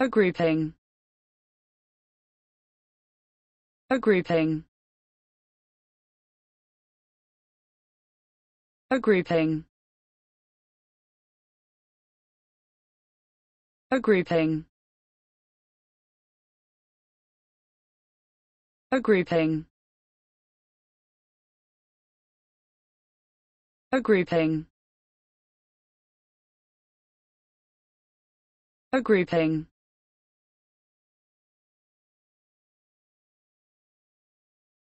A grouping. A grouping. A grouping. A grouping. A grouping. A grouping. A grouping.